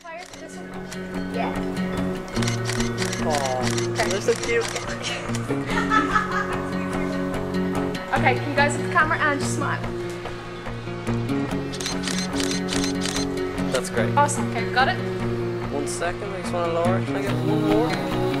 fire to this one? Yeah. Aw, they're so cute. Okay, can you guys look the camera and just smile? That's great. Awesome. Okay, got it? One second, I just want to lower. Can I get one more?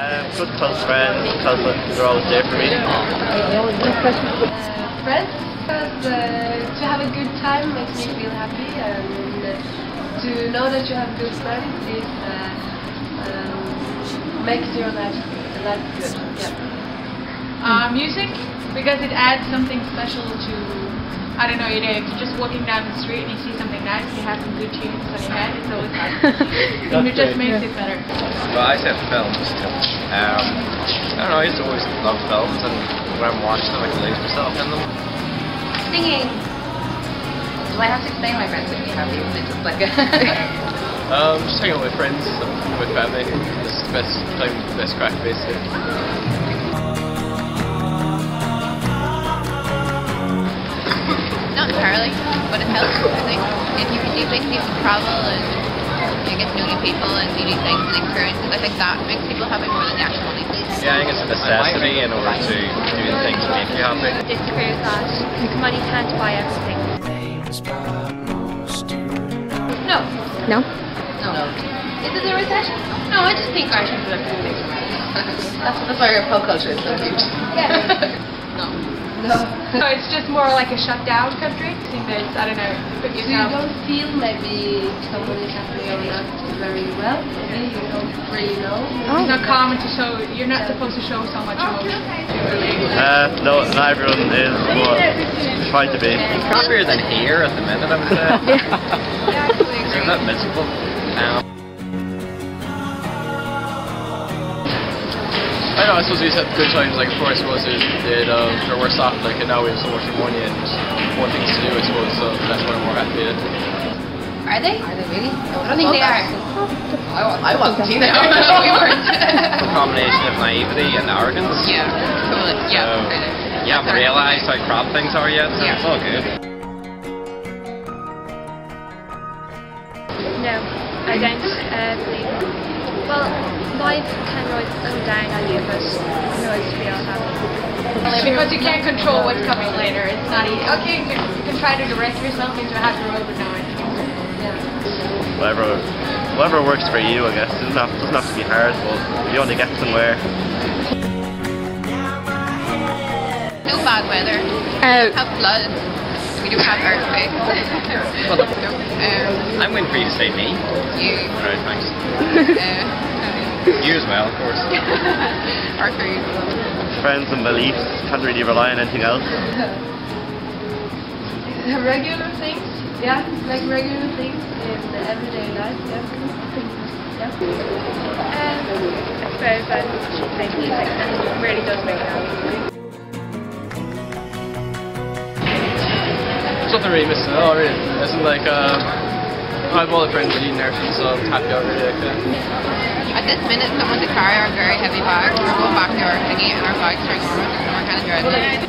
Um, good close friends, because they're always there for me. friends because uh, to have a good time makes me feel happy and uh, to know that you have good friends is uh, um, makes your life life good. Yeah. Uh, music because it adds something special to I don't know your day. If you're just walking down the street and you see something nice, you have some good tunes on your head. It's always nice. and it just makes it better. Well, I said films. Um, I don't know, I used to always love films, and when I'm watching them, I can lose myself in them. Singing. Do I have to explain my friends make me happy? Is it just like a... Um, just hanging out with friends, with family. This is the best time, best crack, basically. Entirely, but it helps. I think if you can do things, you can travel and you get to know new people and do new things and experiences. I think that makes people happy more than the actual money. Yeah, I think it's a necessity in order to do the things that make you happy. It's true that money can't buy everything. No. No? No. Is it a recession? No, I just think Irish people are pretty big. That's, that's why our pop culture is so huge. No. No. So it's just more like a shut down country. I think there's I don't know. Put So you don't feel maybe someone is happy or not very well? Maybe you don't really know? It's not common to show. You're not supposed to show so much emotion. Uh, no, not everyone is, but try to be. Happier than here at the minute, I would say. Isn't that miserable? Um, I know, I suppose we've had good times, like, before I suppose it, it um, they're worse off, like, and now we have so much more money and more things to do, I suppose, so that's why I'm more happy. Are they? Are they really? I don't think they are. I, wa- I wasn't either. No, we weren't. A combination of naivety and arrogance. yeah, totally. Yeah, So, kind of. you haven't realised how crap things are yet, so Yeah. it's all good. No, I don't uh, believe. Well, life can rise up and down on you, but you always feel happy. Because you can't control what's coming later. It's not easy. Okay, you can, you can try to direct yourself into a happy road, but no, it's Whatever, whatever works for you, I guess. It doesn't have, doesn't have to be hard, but you want to get somewhere. No bad weather. Oh, Have floods. We don't have earthquakes. Well, um, I'm waiting for you to say me. you. Alright, thanks. Uh, You as well, of course. our food. Friends and beliefs, can't really rely on anything else. regular things, yeah, like regular things in the everyday life, yeah. Yeah. um, I suppose I should music it really does make me happy. There's nothing really missing at all, really. Isn't like, uh, I have all the friends eating everything, so I'm happy already. Like, uh, At this minute, some of the car are very heavy bags. We're going back to our thingy and our bags are enormous and we're kind of dreading it.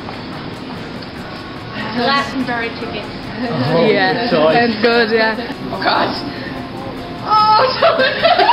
Glastonbury tickets. Yeah, Sounds good, yeah. Oh god. Oh,